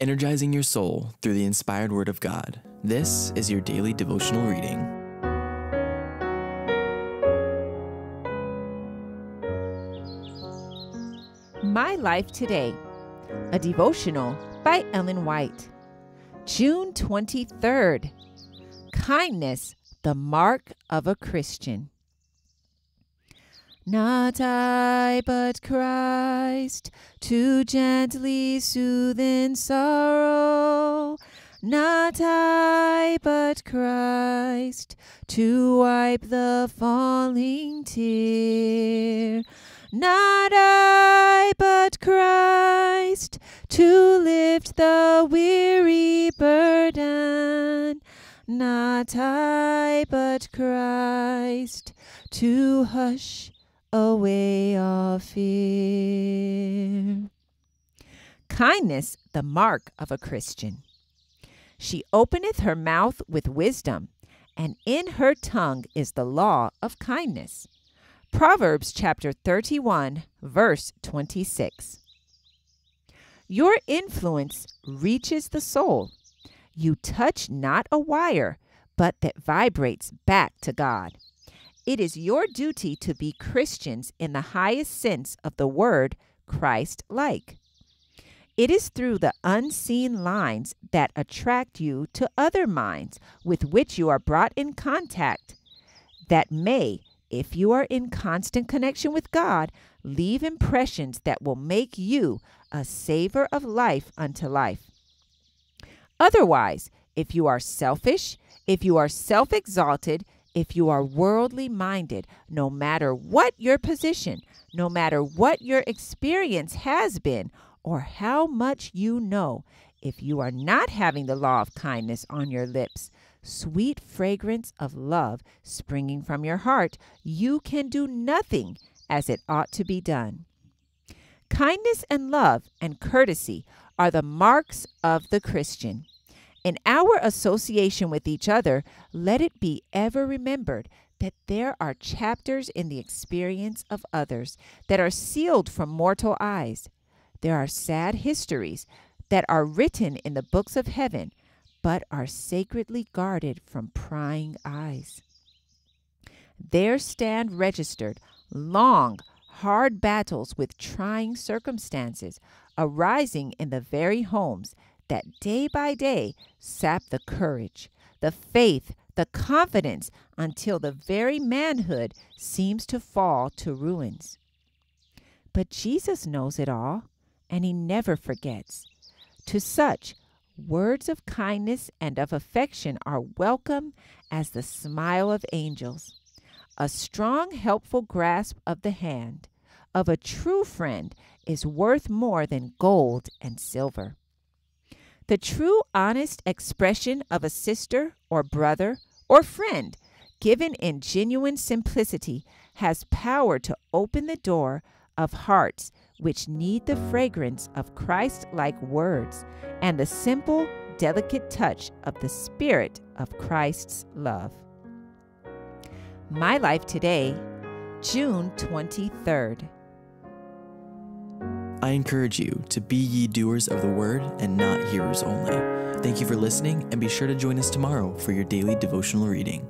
energizing your soul through the inspired Word of God. This is your daily devotional reading. My Life Today, a devotional by Ellen White. June 23rd. Kindness, the mark of a Christian. Not I, but Christ, to gently soothe in sorrow. Not I, but Christ, to wipe the falling tear. Not I, but Christ, to lift the weary burden. Not I, but Christ, to hush away all fear. Kindness, the mark of a Christian. She openeth her mouth with wisdom, and in her tongue is the law of kindness. Proverbs chapter 31, verse 26. Your influence reaches the soul. You touch not a wire, but that vibrates back to God. It is your duty to be Christians in the highest sense of the word Christ like. It is through the unseen lines that attract you to other minds with which you are brought in contact that may, if you are in constant connection with God, leave impressions that will make you a savor of life unto life. Otherwise, if you are selfish, if you are self exalted, if you are worldly minded, no matter what your position, no matter what your experience has been, or how much you know, if you are not having the law of kindness on your lips, sweet fragrance of love springing from your heart, you can do nothing as it ought to be done. Kindness and love and courtesy are the marks of the Christian. In our association with each other, let it be ever remembered that there are chapters in the experience of others that are sealed from mortal eyes. There are sad histories that are written in the books of heaven, but are sacredly guarded from prying eyes. There stand registered long, hard battles with trying circumstances arising in the very homes that day by day sap the courage, the faith, the confidence until the very manhood seems to fall to ruins. But Jesus knows it all, and he never forgets. To such, words of kindness and of affection are welcome as the smile of angels. A strong, helpful grasp of the hand of a true friend is worth more than gold and silver. The true, honest expression of a sister or brother or friend, given in genuine simplicity, has power to open the door of hearts which need the fragrance of Christ like words and the simple, delicate touch of the Spirit of Christ's love. My Life Today, June 23rd. I encourage you to be ye doers of the word and not hearers only. Thank you for listening, and be sure to join us tomorrow for your daily devotional reading.